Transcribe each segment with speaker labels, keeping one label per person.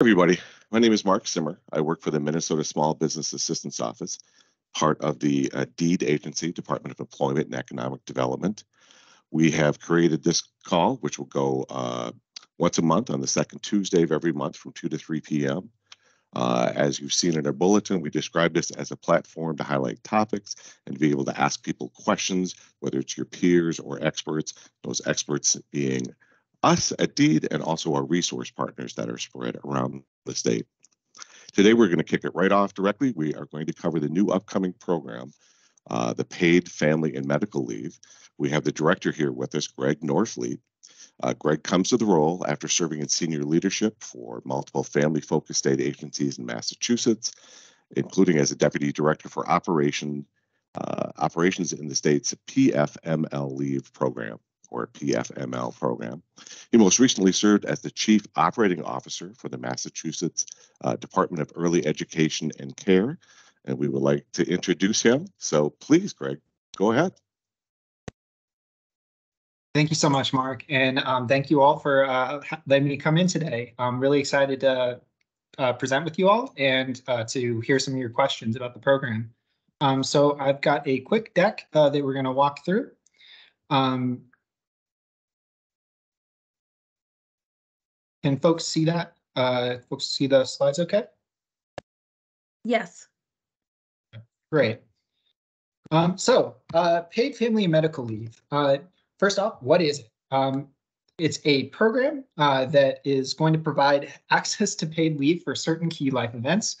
Speaker 1: everybody. My name is Mark Simmer. I work for the Minnesota Small Business Assistance Office, part of the uh, DEED agency, Department of Employment and Economic Development. We have created this call, which will go uh, once a month on the second Tuesday of every month from 2 to 3 p.m. Uh, as you've seen in our bulletin, we describe this as a platform to highlight topics and be able to ask people questions, whether it's your peers or experts, those experts being us at DEED and also our resource partners that are spread around the state. Today, we're going to kick it right off directly. We are going to cover the new upcoming program, uh, the paid family and medical leave. We have the director here with us, Greg Norfleet. Uh, Greg comes to the role after serving in senior leadership for multiple family focused state agencies in Massachusetts, including as a deputy director for operation uh, operations in the state's PFML leave program or PFML program. He most recently served as the Chief Operating Officer for the Massachusetts uh, Department of Early Education and Care, and we would like to introduce him. So please, Greg, go ahead.
Speaker 2: Thank you so much, Mark, and um, thank you all for uh, letting me come in today. I'm really excited to uh, present with you all and uh, to hear some of your questions about the program. Um, so I've got a quick deck uh, that we're going to walk through. Um, Can folks see that? Uh, folks see the slides okay?
Speaker 3: Yes.
Speaker 2: Great. Um, so, uh, paid family and medical leave. Uh, first off, what is it? Um, it's a program uh, that is going to provide access to paid leave for certain key life events.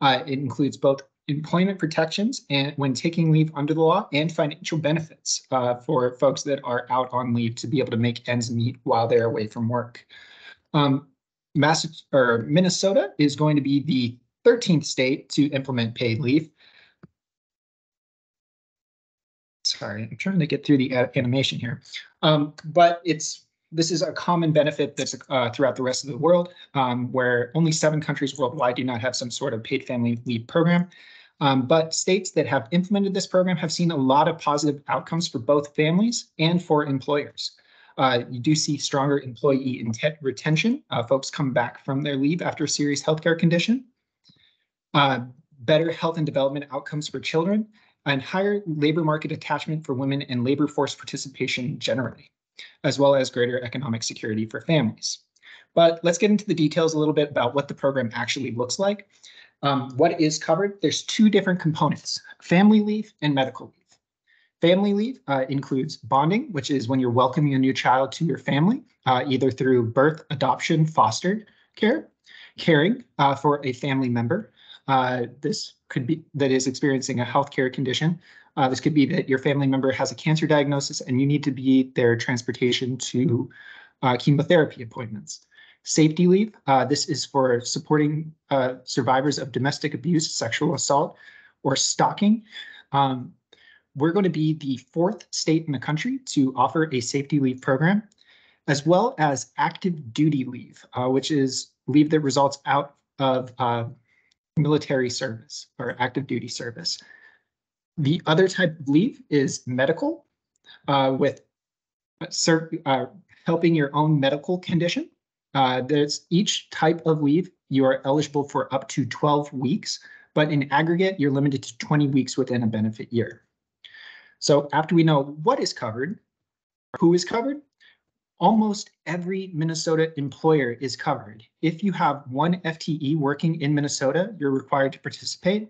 Speaker 2: Uh, it includes both employment protections and when taking leave under the law and financial benefits uh, for folks that are out on leave to be able to make ends meet while they're away from work. Um, Mass or Minnesota is going to be the 13th state to implement paid leave. Sorry, I'm trying to get through the animation here. Um, but it's this is a common benefit that's uh, throughout the rest of the world, um, where only seven countries worldwide do not have some sort of paid family leave program. Um, but states that have implemented this program have seen a lot of positive outcomes for both families and for employers. Uh, you do see stronger employee retention. Uh, folks come back from their leave after a serious healthcare condition. Uh, better health and development outcomes for children and higher labor market attachment for women and labor force participation generally, as well as greater economic security for families. But let's get into the details a little bit about what the program actually looks like. Um, what is covered? There's two different components, family leave and medical leave. Family leave uh, includes bonding, which is when you're welcoming a new child to your family, uh, either through birth, adoption, foster care, caring uh, for a family member. Uh, this could be that is experiencing a healthcare condition. Uh, this could be that your family member has a cancer diagnosis and you need to be their transportation to uh, chemotherapy appointments. Safety leave, this is for supporting survivors of domestic abuse, sexual assault, or stalking. Um, we're going to be the fourth state in the country to offer a safety leave program, as well as active duty leave, uh, which is leave that results out of uh, military service or active duty service. The other type of leave is medical, uh, with uh, helping your own medical condition. Uh, there's each type of leave you are eligible for up to 12 weeks, but in aggregate, you're limited to 20 weeks within a benefit year. So after we know what is covered, who is covered, almost every Minnesota employer is covered. If you have one FTE working in Minnesota, you're required to participate.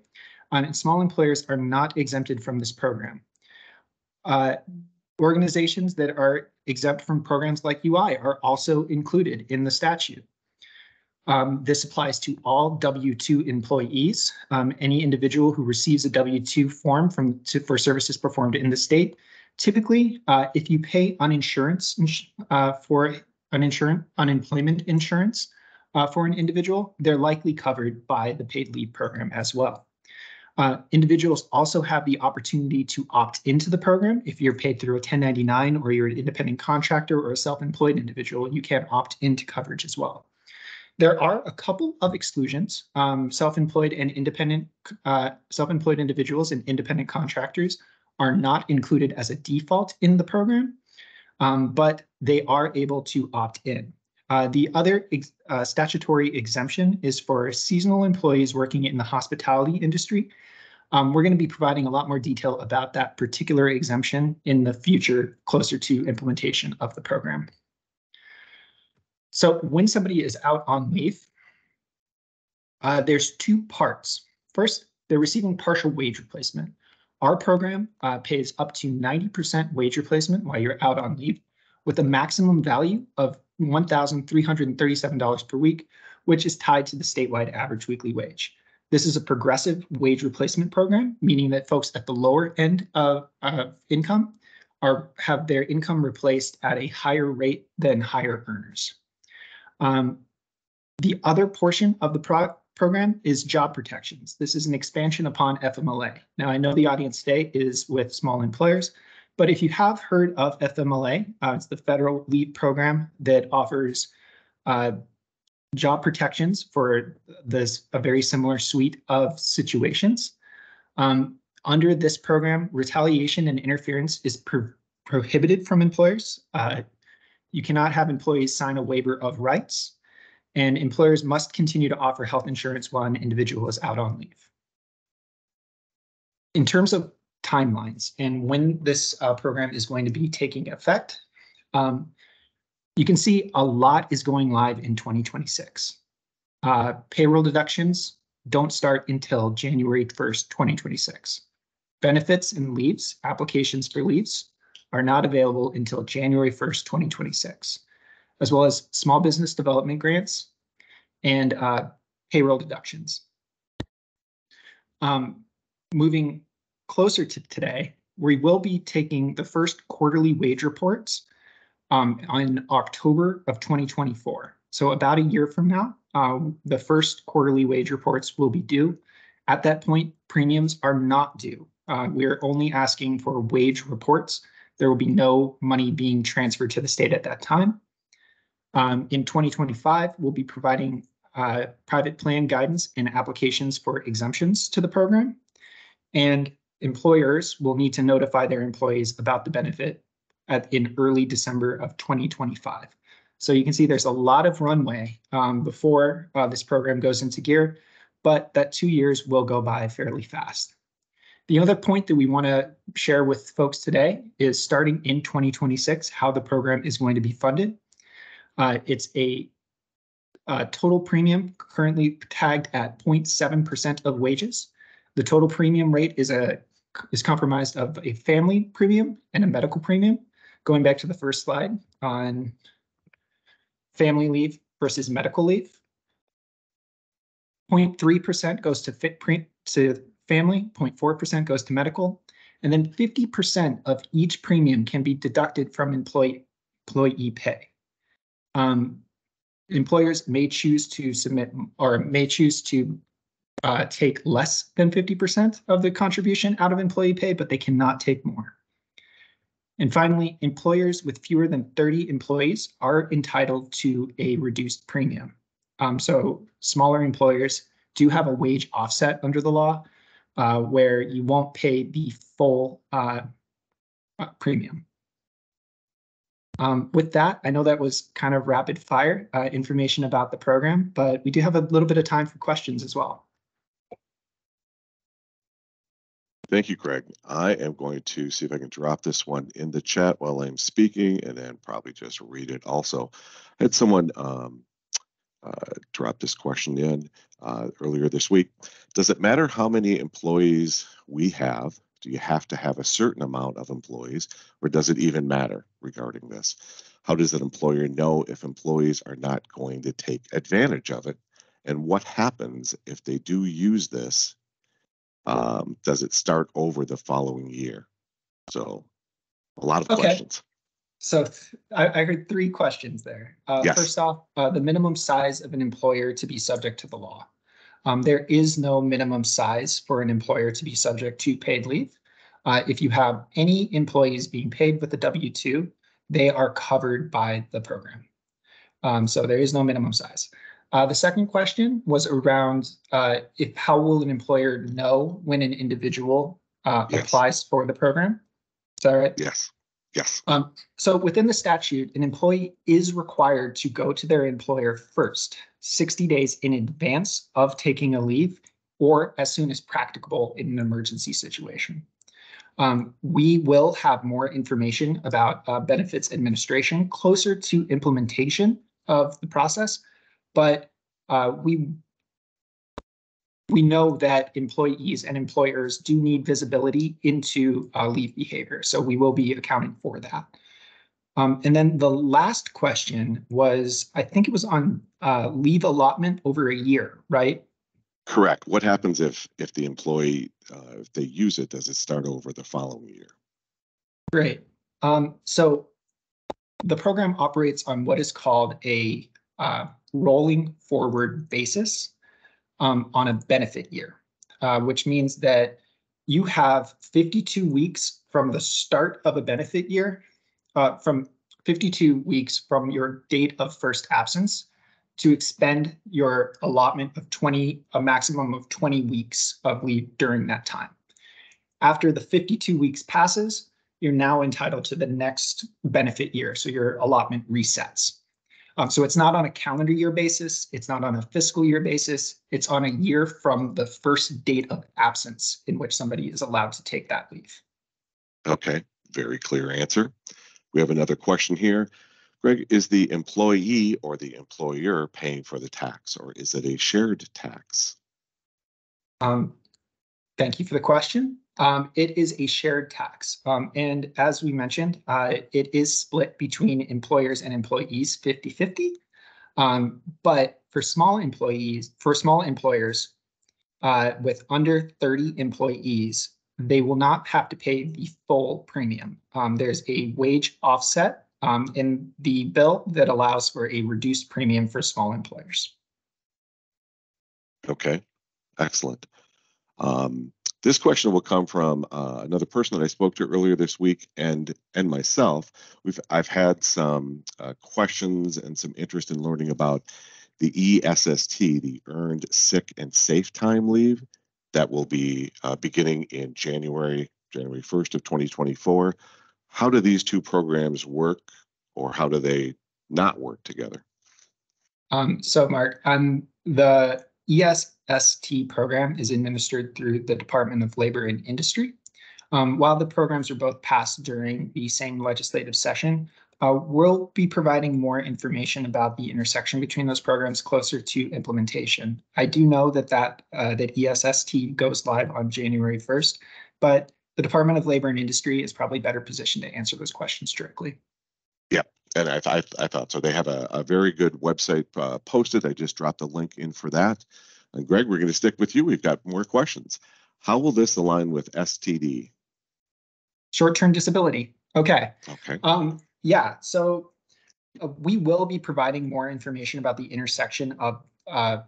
Speaker 2: And small employers are not exempted from this program. Uh, organizations that are exempt from programs like UI are also included in the statute. Um, this applies to all W-2 employees. Um, any individual who receives a W-2 form from to, for services performed in the state. Typically, uh, if you pay uninsurance uh, for uninsurance, unemployment insurance uh, for an individual, they're likely covered by the paid leave program as well. Uh, individuals also have the opportunity to opt into the program. If you're paid through a 1099 or you're an independent contractor or a self-employed individual, you can opt into coverage as well. There are a couple of exclusions. Um, self-employed and independent, uh, self-employed individuals and independent contractors are not included as a default in the program, um, but they are able to opt in. Uh, the other ex- uh, statutory exemption is for seasonal employees working in the hospitality industry. Um, we're going to be providing a lot more detail about that particular exemption in the future, closer to implementation of the program. So when somebody is out on leave, uh, there's two parts. First, they're receiving partial wage replacement. Our program uh, pays up to 90% wage replacement while you're out on leave with a maximum value of $1,337 per week, which is tied to the statewide average weekly wage. This is a progressive wage replacement program, meaning that folks at the lower end of, of income are have their income replaced at a higher rate than higher earners. Um, the other portion of the pro program is job protections. This is an expansion upon FMLA. Now, I know the audience today is with small employers, but if you have heard of FMLA, uh, it's the federal leave program that offers uh, job protections for this a very similar suite of situations. Um, under this program, retaliation and interference is pro prohibited from employers. Uh, you cannot have employees sign a waiver of rights and employers must continue to offer health insurance while an individual is out on leave. In terms of timelines and when this uh, program is going to be taking effect, um, you can see a lot is going live in 2026. Uh, payroll deductions don't start until January 1st, 2026. Benefits and leaves, applications for leaves, are not available until January 1st, 2026 as well as small business development grants and uh, payroll deductions. Um, moving closer to today, we will be taking the first quarterly wage reports um, in October of 2024. So about a year from now, uh, the first quarterly wage reports will be due. At that point, premiums are not due. Uh, we're only asking for wage reports. There will be no money being transferred to the state at that time. Um, in 2025, we'll be providing uh, private plan guidance and applications for exemptions to the program. And employers will need to notify their employees about the benefit at, in early December of 2025. So you can see there's a lot of runway um, before uh, this program goes into gear, but that two years will go by fairly fast. The other point that we want to share with folks today is starting in 2026, how the program is going to be funded. Uh, it's a, a total premium currently tagged at 0.7% of wages. The total premium rate is a is comprised of a family premium and a medical premium. Going back to the first slide on family leave versus medical leave. 0.3% goes to fit pre to family, 0.4% goes to medical, and then 50% of each premium can be deducted from employee employee pay. Um, employers may choose to submit or may choose to uh, take less than 50% of the contribution out of employee pay, but they cannot take more. And finally, employers with fewer than 30 employees are entitled to a reduced premium. Um, so smaller employers do have a wage offset under the law uh, where you won't pay the full uh, premium. Um, with that, I know that was kind of rapid fire uh, information about the program, but we do have a little bit of time for questions as well.
Speaker 1: Thank you, Craig. I am going to see if I can drop this one in the chat while I'm speaking and then probably just read it also. I had someone um, uh, drop this question in uh, earlier this week. Does it matter how many employees we have do you have to have a certain amount of employees, or does it even matter regarding this? How does an employer know if employees are not going to take advantage of it? And what happens if they do use this? Um, does it start over the following year? So, a lot of okay. questions.
Speaker 2: So I, I, heard three questions there. Uh, yes. First off, uh, the minimum size of an employer to be subject to the law. Um, there is no minimum size for an employer to be subject to paid leave. Uh, if you have any employees being paid with the W-2, they are covered by the program. Um, so there is no minimum size. Uh, the second question was around uh, if how will an employer know when an individual uh, yes. applies for the program? Is that right?
Speaker 1: Yes. Yes.
Speaker 2: Um, so within the statute, an employee is required to go to their employer first, sixty days in advance of taking a leave or as soon as practicable in an emergency situation. Um, we will have more information about uh, benefits administration closer to implementation of the process, but uh, we we know that employees and employers do need visibility into uh, leave behavior, so we will be accounting for that. Um, and then the last question was, I think it was on uh, leave allotment over a year, right?
Speaker 1: Correct. What happens if, if the employee, uh, if they use it, does it start over the following year?
Speaker 2: Great. Um, so the program operates on what is called a uh, rolling forward basis um, on a benefit year, uh, which means that you have 52 weeks from the start of a benefit year, uh, from 52 weeks from your date of first absence to expend your allotment of 20, a maximum of 20 weeks of leave during that time. After the 52 weeks passes, you're now entitled to the next benefit year. So your allotment resets. Um, so it's not on a calendar year basis. It's not on a fiscal year basis. It's on a year from the first date of absence in which somebody is allowed to take that leave.
Speaker 1: Okay, very clear answer. We have another question here. Greg, is the employee or the employer paying for the tax or is it a shared tax?
Speaker 2: Um, thank you for the question. Um, it is a shared tax. Um, and as we mentioned, uh, it is split between employers and employees 50 50. Um, but for small employees, for small employers uh, with under 30 employees, they will not have to pay the full premium. Um, there's a wage offset um, in the bill that allows for a reduced premium for small employers.
Speaker 1: Okay, excellent. Um, this question will come from uh, another person that I spoke to earlier this week, and and myself. We've I've had some uh, questions and some interest in learning about the ESST, the Earned Sick and Safe Time Leave, that will be uh, beginning in January January 1st of 2024. How do these two programs work, or how do they not work together?
Speaker 2: Um, so, Mark, um, the ESST program is administered through the Department of Labor and Industry. Um, while the programs are both passed during the same legislative session, uh, we'll be providing more information about the intersection between those programs closer to implementation. I do know that that uh, that ESST goes live on January 1st, but the Department of Labor and Industry is probably better positioned to answer those questions directly.
Speaker 1: Yep, and I, I, I thought so. They have a, a very good website uh, posted. I just dropped a link in for that. And Greg, we're going to stick with you. We've got more questions. How will this align with STD?
Speaker 2: Short-term disability. Okay.
Speaker 1: Okay.
Speaker 2: Um, yeah, so uh, we will be providing more information about the intersection of uh,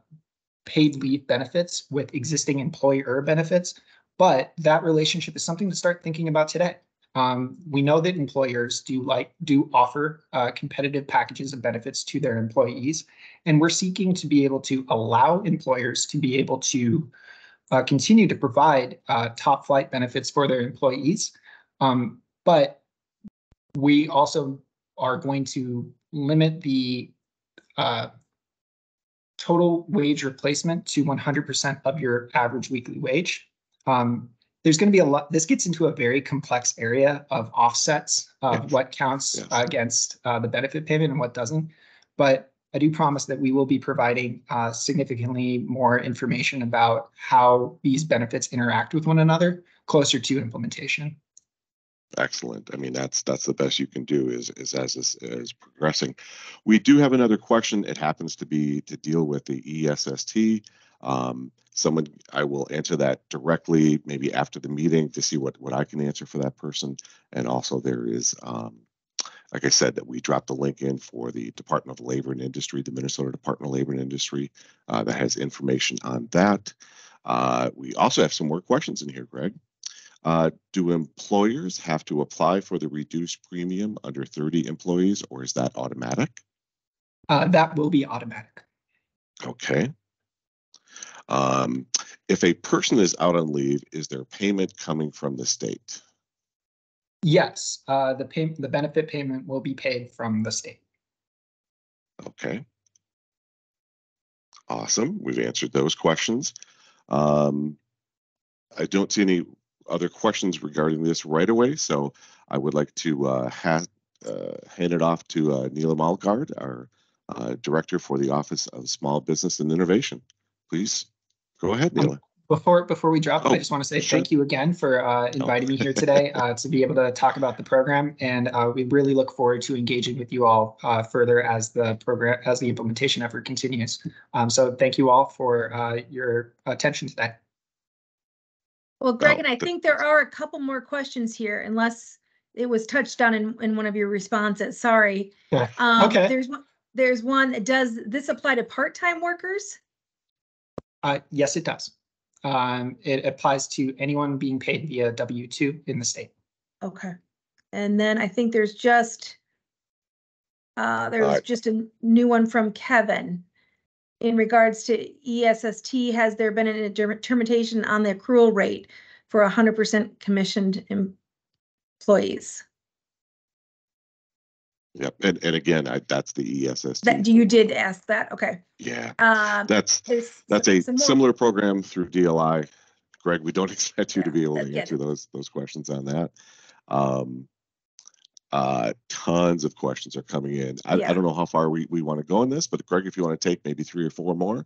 Speaker 2: paid leave benefits with existing employer benefits, but that relationship is something to start thinking about today. Um, we know that employers do like do offer uh, competitive packages of benefits to their employees, and we're seeking to be able to allow employers to be able to uh, continue to provide uh, top flight benefits for their employees. Um, but we also are going to limit the uh, total wage replacement to 100% of your average weekly wage. Um, there's going to be a lot. This gets into a very complex area of offsets of
Speaker 1: Yes.
Speaker 2: what counts
Speaker 1: Yes.
Speaker 2: against uh, the benefit payment and what doesn't. But I do promise that we will be providing uh, significantly more information about how these benefits interact with one another closer to implementation.
Speaker 1: Excellent. I mean, that's that's the best you can do is is as this is progressing. We do have another question. It happens to be to deal with the ESST. Um, someone I will answer that directly, maybe after the meeting to see what what I can answer for that person. And also there is, um, like I said, that we dropped the link in for the Department of Labor and Industry, the Minnesota Department of Labor and Industry, uh, that has information on that. Uh, we also have some more questions in here, Greg. Uh, do employers have to apply for the reduced premium under 30 employees, or is that automatic?
Speaker 2: Uh, that will be automatic.
Speaker 1: Okay. Um, if a person is out on leave, is their payment coming from the state?
Speaker 2: Yes, uh, the pay, the benefit payment will be paid from the state.
Speaker 1: Okay. Awesome. We've answered those questions. Um, I don't see any other questions regarding this right away, so I would like to uh, ha- uh, hand it off to uh, Neela Mollgaard, our uh, Director for the Office of Small Business and Innovation. Please go ahead, Neela.
Speaker 2: Before, before we drop,
Speaker 1: Oh,
Speaker 2: I just want to say
Speaker 1: sure.
Speaker 2: thank you again for uh, inviting me here today uh, to be able to talk about the program. And uh, we really look forward to engaging with you all uh, further as the program, as the implementation effort continues. Um, So thank you all for uh, your attention today.
Speaker 3: Well, Greg,
Speaker 1: Oh,
Speaker 3: and I
Speaker 1: the-
Speaker 3: think there are a couple more questions here unless it was touched on in, in one of your responses. Sorry.
Speaker 2: Yeah,
Speaker 3: Um,
Speaker 2: okay.
Speaker 3: There's one, there's one, that does this apply to part-time workers?
Speaker 2: Uh, Yes, it does. Um, It applies to anyone being paid via W-2 in the state.
Speaker 3: Okay. And then I think there's just, uh, there's
Speaker 1: Alright.
Speaker 3: just a new one from Kevin. In regards to ESST, has there been a determination on the accrual rate for hundred percent commissioned employees?
Speaker 1: Yep. And, and again, I, that's the E ESST.
Speaker 3: That, you did ask that, okay.
Speaker 1: Yeah,
Speaker 3: Um,
Speaker 1: that's, that's a
Speaker 3: some more-
Speaker 1: similar program through DLI. Greg, we don't expect you to be able to answer
Speaker 3: it.
Speaker 1: those, those questions on that. Um, uh, tons of questions are coming in. I,
Speaker 3: Yeah.
Speaker 1: I don't know how far we, we want to go in this, but Greg, if you want to take maybe three or four more,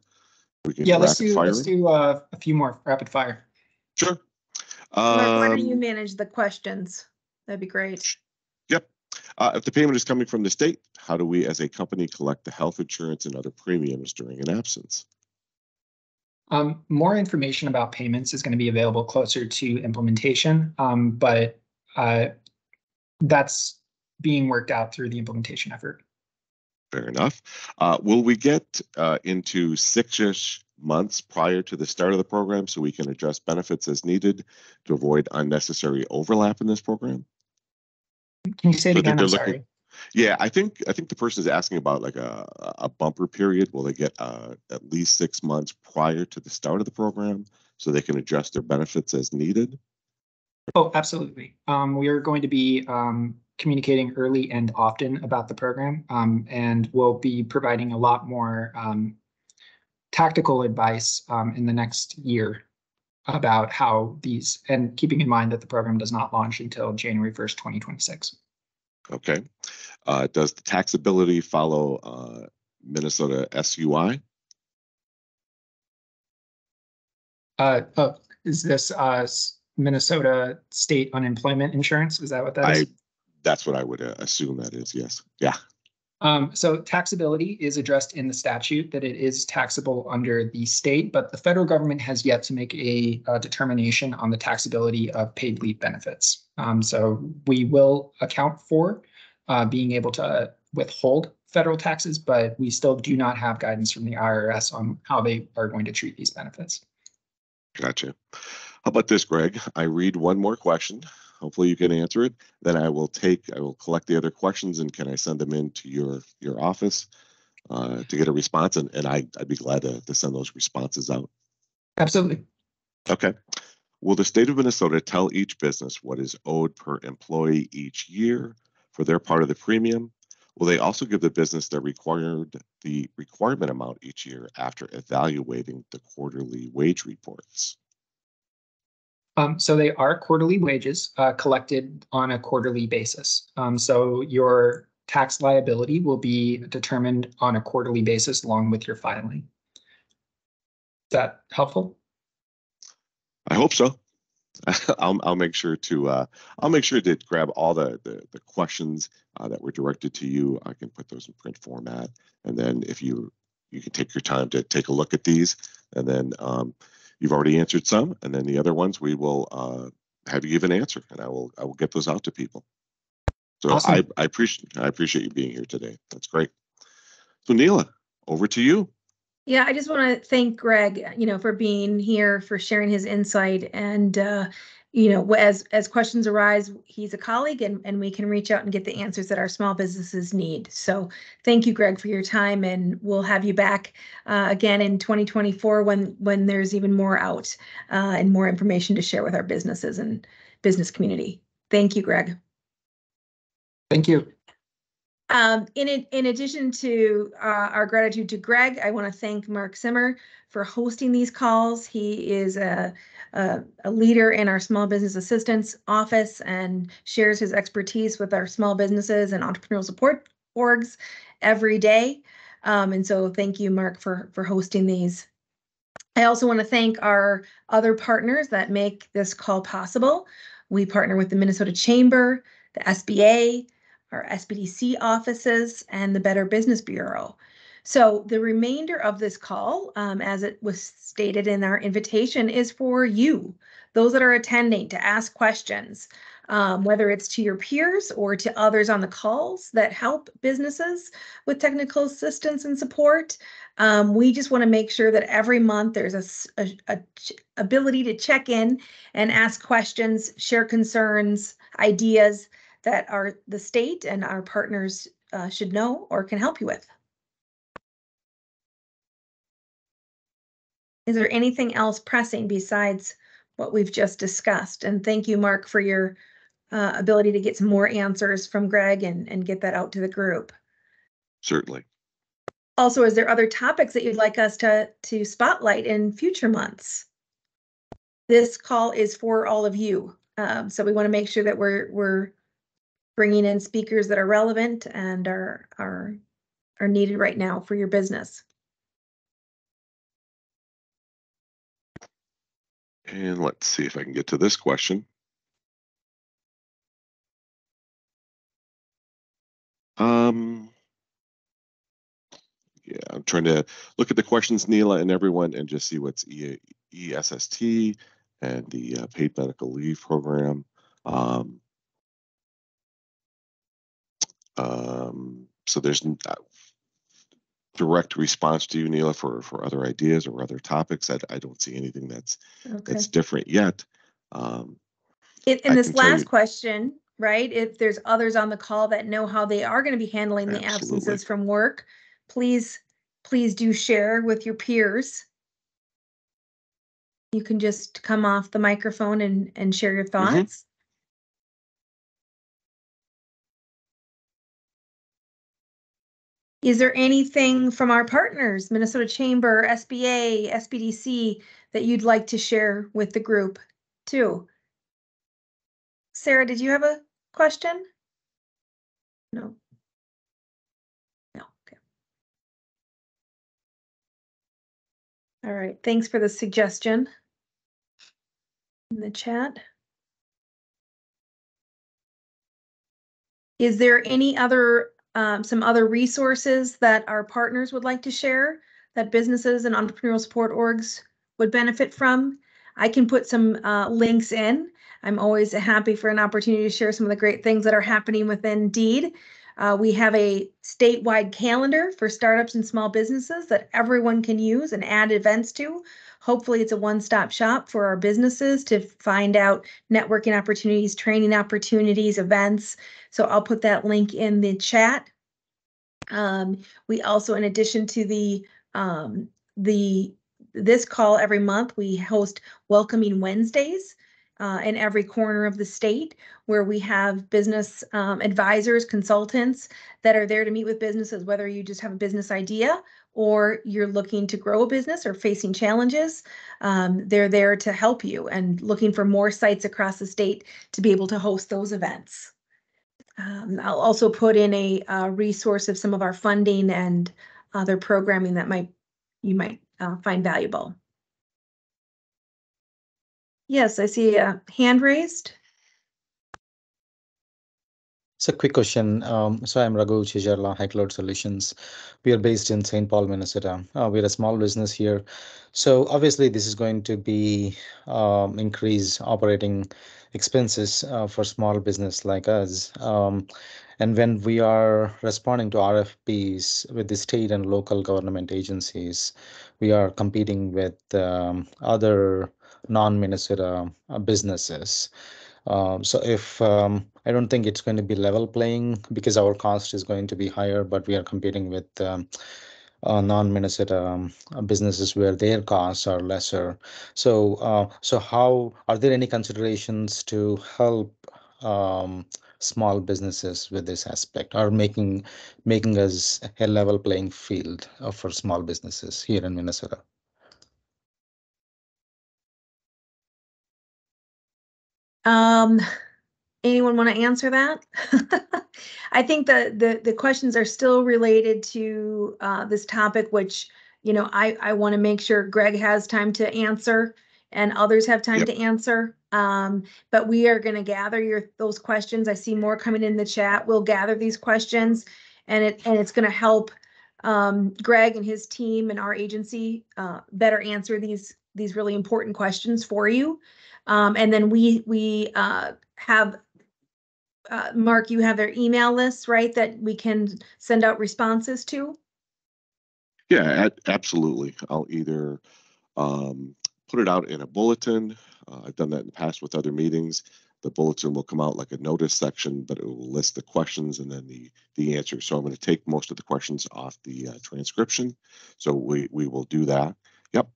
Speaker 1: we can
Speaker 2: Yeah, let's do,
Speaker 1: fire.
Speaker 2: let's
Speaker 1: it.
Speaker 2: do uh, a few more rapid fire.
Speaker 1: Sure.
Speaker 3: Mark, Why don't you
Speaker 1: Um,
Speaker 3: manage the questions? That'd be great.
Speaker 1: Uh, if the payment is coming from the state, how do we as a company collect the health insurance and other premiums during an absence?
Speaker 2: Um, more information about payments is going to be available closer to implementation, um, but uh, that's being worked out through the implementation effort.
Speaker 1: Fair enough. Uh, will we get uh, into six-ish months prior to the start of the program so we can adjust benefits as needed to avoid unnecessary overlap in this program?
Speaker 2: Can you say it again? I'm
Speaker 1: looking-
Speaker 2: sorry.
Speaker 1: Yeah, I think I think the person is asking about like a a bumper period. Will they get uh, at least six months prior to the start of the program so they can adjust their benefits as needed?
Speaker 2: Oh, absolutely. Um, we are going to be um, communicating early and often about the program, um, and we'll be providing a lot more um, tactical advice um, in the next year about how these, and keeping in mind that the program does not launch until January 1st, 2026.
Speaker 1: Okay. Uh, does the taxability follow uh, Minnesota SUI?
Speaker 2: Uh, oh, is this uh, Minnesota State Unemployment Insurance? Is that what that is?
Speaker 1: I that's what I would uh, assume that is. Yes. Yeah.
Speaker 2: Um, so taxability is addressed in the statute that it is taxable under the state, but the federal government has yet to make a, uh determination on the taxability of paid leave benefits. Um, so we will account for uh, being able to withhold federal taxes, but we still do not have guidance from the IRS on how they are going to treat these benefits.
Speaker 1: Gotcha. How about this, Greg? I read one more question. Hopefully you can answer it. Then I will take, I will collect the other questions and can I send them into your, your office uh, to get a response? And, and I, I'd be glad to, to send those responses out.
Speaker 2: Absolutely.
Speaker 1: Okay. Will the state of Minnesota tell each business what is owed per employee each year for their part of the premium? Will they also give the business their required, the requirement amount each year after evaluating the quarterly wage reports?
Speaker 2: Um, so they are quarterly wages uh, collected on a quarterly basis. Um, so your tax liability will be determined on a quarterly basis along with your filing. Is that helpful?
Speaker 1: I hope so. I'll, I'll make sure to, uh, I'll make sure to grab all the, the, the questions uh, that were directed to you. I can put those in print format. And then if you, you can take your time to take a look at these and then um, you've already answered some and then the other ones we will uh, have you give an answer and I will, I will get those out to people. So
Speaker 2: Awesome.
Speaker 1: I, I appreciate, I appreciate you being here today. That's great. So Neela, over to you.
Speaker 3: Yeah, I just want to thank Greg, you know, for being here, for sharing his insight and, uh, you know, as, as questions arise, he's a colleague and, and we can reach out and get the answers that our small businesses need. So thank you, Greg, for your time and we'll have you back uh, again in 2024 when, when there's even more out uh, and more information to share with our businesses and business community. Thank you, Greg.
Speaker 2: Thank you.
Speaker 3: Um, in, in addition to, uh, our gratitude to Greg, I want to thank Mark Simmer for hosting these calls. He is a, a, a leader in our small business assistance office and shares his expertise with our small businesses and entrepreneurial support orgs every day. Um, and so thank you, Mark, for, for hosting these. I also want to thank our other partners that make this call possible. We partner with the Minnesota Chamber, the SBA, our SBDC offices, and the Better Business Bureau. So the remainder of this call, um, as it was stated in our invitation, is for you, those that are attending, to ask questions, um, whether it's to your peers or to others on the calls that help businesses with technical assistance and support. Um, we just want to make sure that every month there's a, a- a ability to check in and ask questions, share concerns, ideas that our the state and our partners uh, should know or can help you with. Is there anything else pressing besides what we've just discussed? And thank you, Mark, for your uh, ability to get some more answers from Greg and, and get that out to the group.
Speaker 1: Certainly.
Speaker 3: Also, is there other topics that you'd like us to, to spotlight in future months? This call is for all of you. Um, so we want to make sure that we're, we're bringing in speakers that are relevant and are, are, are needed right now for your business.
Speaker 1: And let's see if I can get to this question. Um, yeah, I'm trying to look at the questions, Neela, and everyone, and just see what's E- ESST and the uh, paid medical leave program. Um, um, so there's uh, direct response to you, Neela, for for other ideas or other topics. I, I don't see anything that's
Speaker 3: Okay.
Speaker 1: that's different yet. Um,
Speaker 3: In, in this last
Speaker 1: you-
Speaker 3: question, right, if there's others on the call that know how they are going to be handling the
Speaker 1: Absolutely.
Speaker 3: absences from work, please, please do share with your peers. You can just come off the microphone and, and share your
Speaker 1: Mm-hmm.
Speaker 3: thoughts. Is there anything from our partners, Minnesota Chamber, SBA, SBDC, that you'd like to share with the group too? Sarah, did you have a question? No. No, okay. All right, thanks for the suggestion. In the chat. Is there any other, um, some other resources that our partners would like to share that businesses and entrepreneurial support orgs would benefit from? I can put some, uh, links in. I'm always happy for an opportunity to share some of the great things that are happening within Deed. Uh, we have a statewide calendar for startups and small businesses that everyone can use and add events to. Hopefully, it's a one-stop shop for our businesses to find out networking opportunities, training opportunities, events. So I'll put that link in the chat. Um, we also, in addition to the um, the this call every month, we host Welcoming Wednesdays uh, in every corner of the state where we have business um, advisors, consultants that are there to meet with businesses, whether you just have a business idea or you're looking to grow a business or facing challenges. Um, they're there to help you and looking for more sites across the state to be able to host those events. Um, I'll also put in a, uh resource of some of our funding and other programming that might you might uh, find valuable. Yes, I see a hand raised.
Speaker 4: So quick question. Um, so I'm Raghu Chijarla, High Cloud Solutions. We are based in St. Paul, Minnesota. Uh, we're a small business here. So obviously this is going to be um, increase operating expenses uh, for small business like us. Um, and when we are responding to RFPs with the state and local government agencies, we are competing with um, other non-Minnesota uh, businesses. Um, so if um, I don't think it's going to be level playing because our cost is going to be higher, but we are competing with um, uh, non-Minnesota um, businesses where their costs are lesser. So, uh, so how are there any considerations to help um, small businesses with this aspect or making making us a level playing field uh, for small businesses here in Minnesota?
Speaker 3: Um, anyone want to answer that? I think the, the, the questions are still related to, uh, this topic, which, you know, I, I want to make sure Greg has time to answer and others have time
Speaker 1: Yep.
Speaker 3: to answer. Um, but we are going to gather your, those questions. I see more coming in the chat. We'll gather these questions and it, and it's going to help, um, Greg and his team and our agency, uh, better answer these, these really important questions for you. Um, and then we, we, uh, have, uh, Mark, you have their email lists, right, that we can send out responses to?
Speaker 1: Yeah, absolutely. I'll either um, put it out in a bulletin. Uh, I've done that in the past with other meetings. The bulletin will come out like a notice section, but it will list the questions and then the the answers. So I'm going to take most of the questions off the uh, transcription. So we we will do that. Yep.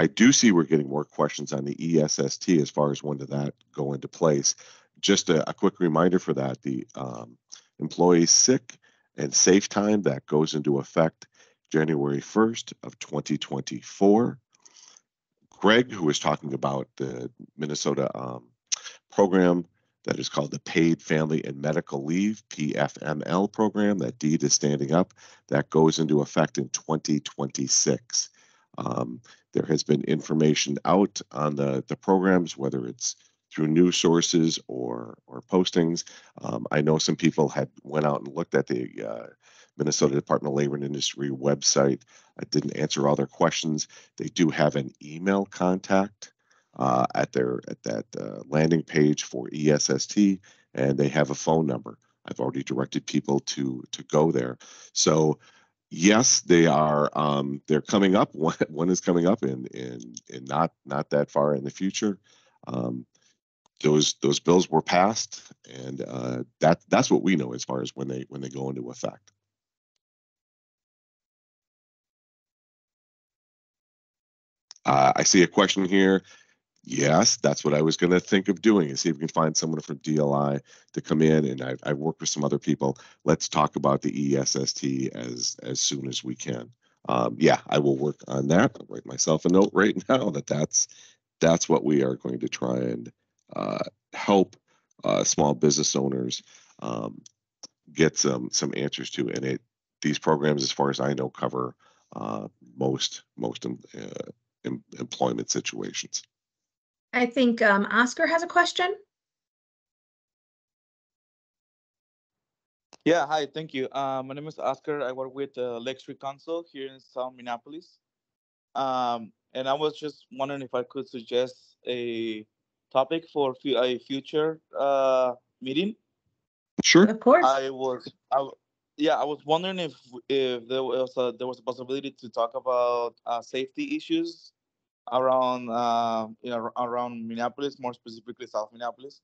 Speaker 1: I do see we're getting more questions on the ESST as far as when did that go into place. Just a, a quick reminder for that: the um, employee sick and safe time that goes into effect January 1st of 2024. Greg, who was talking about the Minnesota um, program that is called the Paid Family and Medical Leave, PFML program, that deed is standing up, that goes into effect in 2026. Um, there has been information out on the, the programs, whether it's through news sources or or postings. Um, I know some people had went out and looked at the uh, Minnesota Department of Labor and Industry website. I didn't answer all their questions. They do have an email contact uh, at their at that uh, landing page for ESST, and they have a phone number. I've already directed people to to go there. So yes, they are. Um, they're coming up. One, is coming up in in in not not that far in the future. Um, those those bills were passed, and uh, that that's what we know as far as when they when they go into effect. Uh, I see a question here. Yes, that's what I was going to think of doing is see if we can find someone from DLI to come in. And I've, I've worked with some other people. Let's talk about the ESST as as soon as we can. Um, yeah, I will work on that. I'll write myself a note right now that that's that's what we are going to try and uh, help uh, small business owners um, get some some answers to. And it these programs, as far as I know, cover uh, most most em- uh, em- employment situations.
Speaker 3: I think, um, Oscar has a question.
Speaker 5: Yeah, hi, thank you. Uh, my name is Oscar. I work with the Lake Street Council here in South Minneapolis. Um, and I was just wondering if I could suggest a topic for fu- a future uh, meeting.
Speaker 1: Sure.
Speaker 3: Of course.
Speaker 5: I was, I, w- yeah, I was wondering if if there was a, there was a possibility to talk about uh, safety issues around uh, you know around Minneapolis, more specifically South Minneapolis,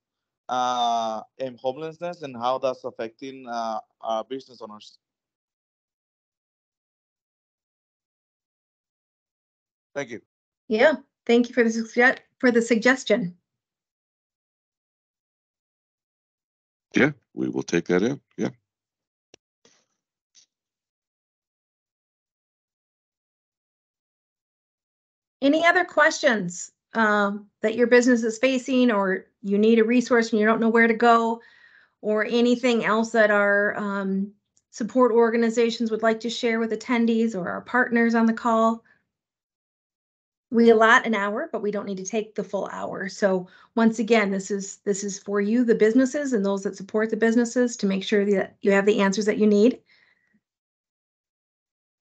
Speaker 5: uh, and homelessness and how that's affecting uh, our business owners. Thank you.
Speaker 3: Yeah, thank you for the sugge- for the suggestion.
Speaker 1: Yeah, we will take that in. Yeah.
Speaker 3: Any other questions um, that your business is facing or you need a resource and you don't know where to go? Or anything else that our um, support organizations would like to share with attendees or our partners on the call? We allot an hour, but we don't need to take the full hour. So once again, this is, this is for you, the businesses and those that support the businesses to make sure that you have the answers that you need.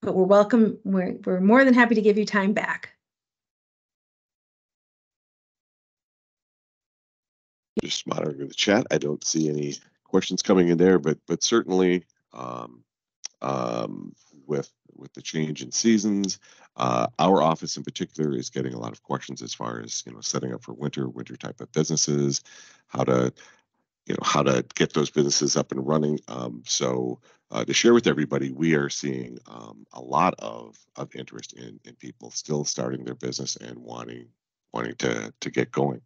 Speaker 3: But we're welcome, we're, we're more than happy to give you time back.
Speaker 1: Just monitoring the chat. I don't see any questions coming in there, but but certainly um, um, with with the change in seasons, uh, our office in particular is getting a lot of questions as far as you know setting up for winter, winter type of businesses, how to you know how to get those businesses up and running. Um, so uh, to share with everybody, we are seeing um, a lot of of interest in in people still starting their business and wanting wanting to to get going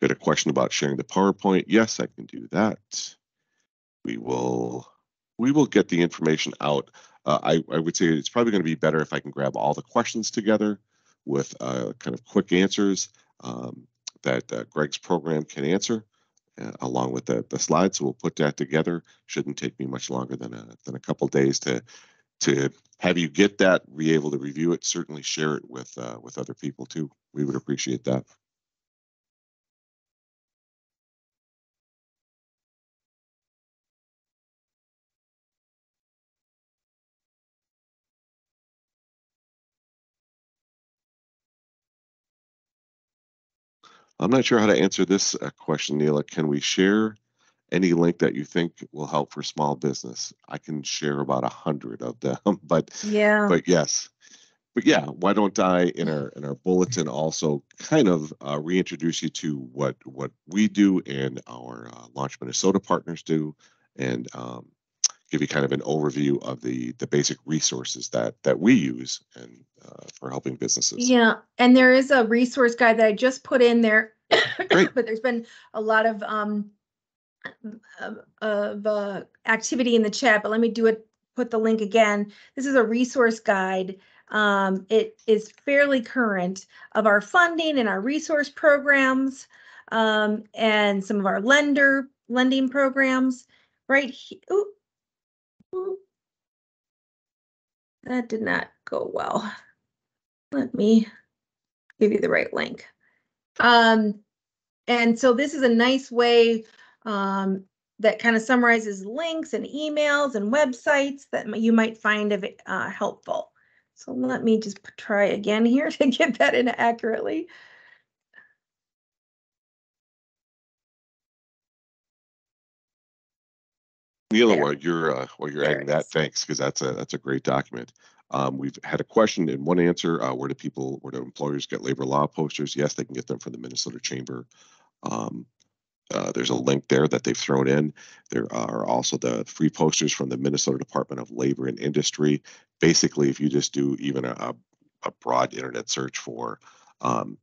Speaker 1: Got a question about sharing the PowerPoint? Yes, I can do that. We will we will get the information out. Uh, I, I would say it's probably going to be better if I can grab all the questions together with uh, kind of quick answers um, that uh, Greg's program can answer uh, along with the, the slides. So we'll put that together. Shouldn't take me much longer than a, than a couple days to to have you get that, be able to review it, certainly share it with uh, with other people too. We would appreciate that. I'm not sure how to answer this uh, question, Neela. Can we share any link that you think will help for small business? I can share about a hundred of them, but
Speaker 3: Yeah.
Speaker 1: but yes, but yeah, why don't I in our in our bulletin also kind of uh, reintroduce you to what what we do and our uh, Launch Minnesota partners do, and um, give you kind of an overview of the the basic resources that that we use and uh, for helping businesses.
Speaker 3: Yeah, and there is a resource guide that I just put in there. But there's been a lot of um of, of uh activity in the chat, but let me do it, put the link again. This is a resource guide. Um, it is fairly current of our funding and our resource programs um, and some of our lender lending programs right here. Ooh. That did not go well. Let me give you the right link. Um, and so this is a nice way um, that kind of summarizes links and emails and websites that you might find of uh, helpful. So let me just try again here to get that in accurately.
Speaker 1: Neela, while you're uh, while you're
Speaker 3: There
Speaker 1: adding that, thanks, because that's a that's a great document. Um, we've had a question and one answer. Uh, where do people, where do employers get labor law posters? Yes, they can get them from the Minnesota Chamber. Um, uh, there's a link there that they've thrown in. There are also the free posters from the Minnesota Department of Labor and Industry. Basically, if you just do even a, a, broad internet search for um,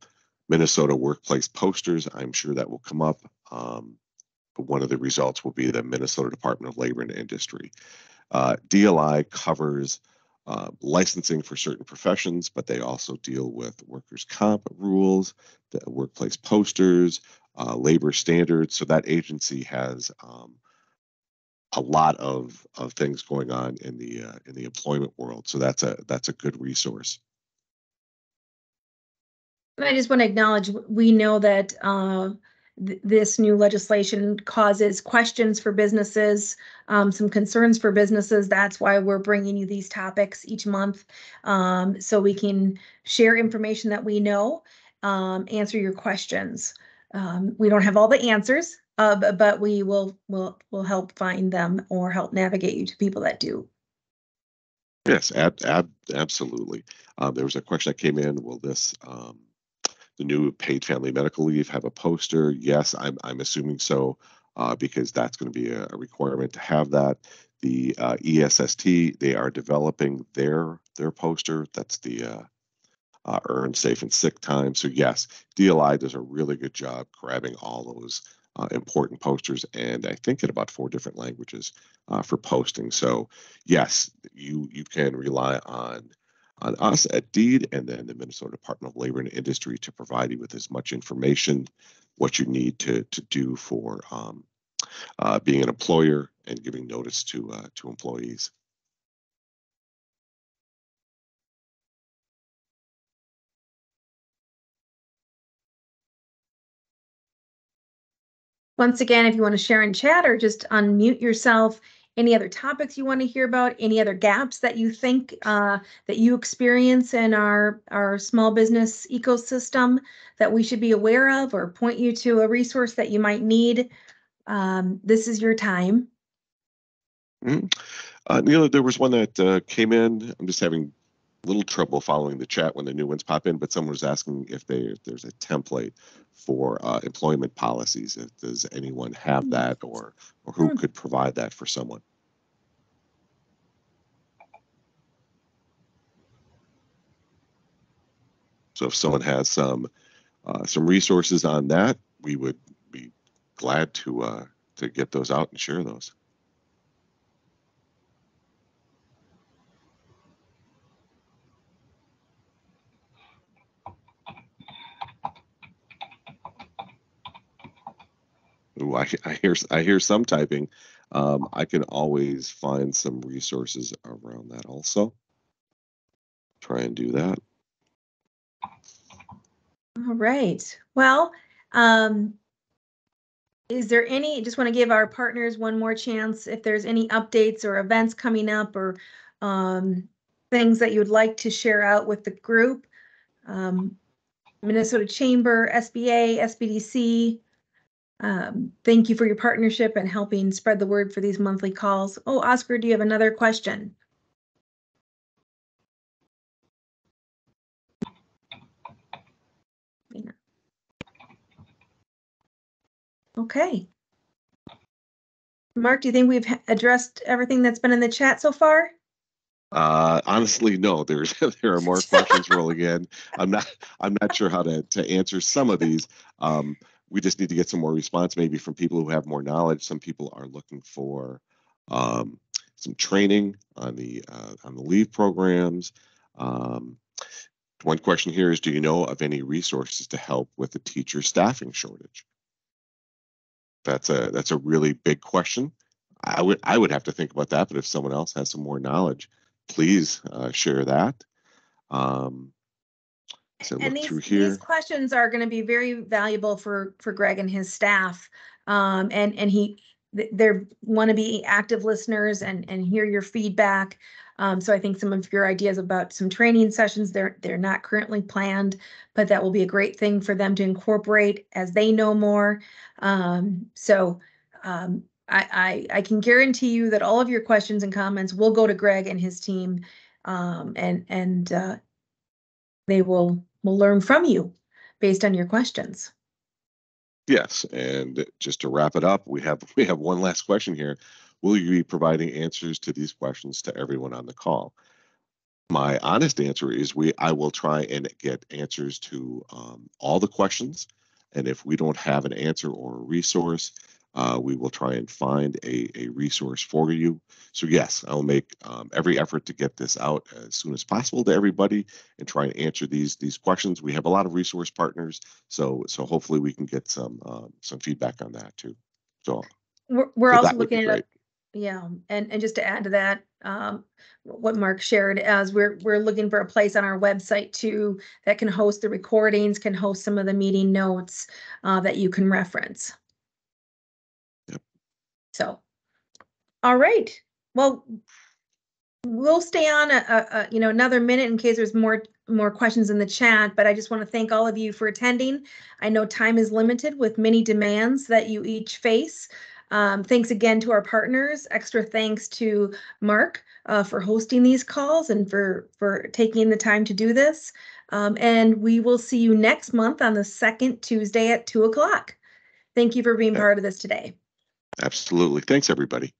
Speaker 1: Minnesota workplace posters, I'm sure that will come up. Um, one of the results will be the Minnesota Department of Labor and Industry. Uh, DLI covers uh, licensing for certain professions, but they also deal with workers' comp rules, the workplace posters, uh, labor standards. So that agency has um, a lot of of things going on in the uh, in the employment world. So that's a that's a good resource.
Speaker 3: I just want to acknowledge, we know that uh, th- this new legislation causes questions for businesses, um, some concerns for businesses. That's why we're bringing you these topics each month. um, So we can share information that we know, um, answer your questions. Um, We don't have all the answers, uh, bu- but we will, will, will help find them or help navigate you to people that do.
Speaker 1: Yes, ab- ab- absolutely. Um, there was a question that came in. Will this um, the new paid family medical leave have a poster? Yes, I'm I'm assuming so, uh, because that's going to be a, a requirement to have that. The uh, ESST they are developing their their poster. That's the uh, uh, earn safe and sick time. So yes, DLI does a really good job grabbing all those uh, important posters, and I think in about four different languages uh, for posting. So yes, you you can rely on on us at Deed and then the Minnesota Department of Labor and Industry to provide you with as much information what you need to to do for um, uh, being an employer and giving notice to uh, to employees.
Speaker 3: Once again, if you want to share in chat or just unmute yourself, any other topics you want to hear about, any other gaps that you think uh, that you experience in our, our small business ecosystem that we should be aware of or point you to a resource that you might need, um, this is your time.
Speaker 1: Mhm. Uh, there was one that uh, came in. I'm just having a little trouble following the chat when the new ones pop in, but someone was asking if they if there's a template for uh, employment policies. If, does anyone have that, or or who
Speaker 3: Hmm.
Speaker 1: could provide that for someone? So if someone has some uh, some resources on that, we would be glad to uh, to get those out and share those. I, I hear I hear some typing. Um, I can always find some resources around that also. Try and do that.
Speaker 3: All right. Well, um, is there any, just want to give our partners one more chance if there's any updates or events coming up or um, things that you would like to share out with the group. Um, Minnesota Chamber, SBA, SBDC. Um, thank you for your partnership and helping spread the word for these monthly calls. Oh, Oscar, do you have another question? Okay. Mark, do you think we've addressed everything that's been in the chat so far?
Speaker 1: Uh, honestly, no. There's there are more questions rolling in. I'm not I'm not sure how to to answer some of these. Um, we just need to get some more response, maybe from people who have more knowledge. Some people are looking for um, some training on the uh, on the leave programs. Um, one question here is, do you know of any resources to help with the teacher staffing shortage? That's a that's a really big question. I would I would have to think about that, but if someone else has some more knowledge, please uh, share that. Um, so
Speaker 3: And these, these questions are gonna be very valuable for, for Greg and his staff. Um, and, and he, they're, wanna be active listeners and, and hear your feedback. Um, so I think some of your ideas about some training sessions, they're, they're not currently planned, but that will be a great thing for them to incorporate as they know more. Um, so, um, I, I, I can guarantee you that all of your questions and comments will go to Greg and his team. Um, and, and, uh, they will will learn from you based on your questions.
Speaker 1: Yes, and just to wrap it up, we have we have one last question here. Will you be providing answers to these questions to everyone on the call? My honest answer is we I will try and get answers to um, all the questions, and if we don't have an answer or a resource, uh, we will try and find a, a resource for you. So yes, I'll make um, every effort to get this out as soon as possible to everybody and try and answer these these questions. We have a lot of resource partners, so so hopefully we can get some um, some feedback on that too. So,
Speaker 3: We're, we're
Speaker 1: so
Speaker 3: also
Speaker 1: that would be
Speaker 3: looking at, a- yeah, and, and just to add to that, um, what Mark shared as we're, we're looking for a place on our website too that can host the recordings, can host some of the meeting notes, uh, that you can reference. So, all right, well, we'll stay on a, a, a, you know, another minute in case there's more, more questions in the chat, but I just want to thank all of you for attending. I know time is limited with many demands that you each face. Um, thanks again to our partners. Extra thanks to Mark uh, for hosting these calls and for for taking the time to do this. Um, and we will see you next month on the second Tuesday at two o'clock. Thank you for being part of this today.
Speaker 1: Absolutely. Thanks, everybody.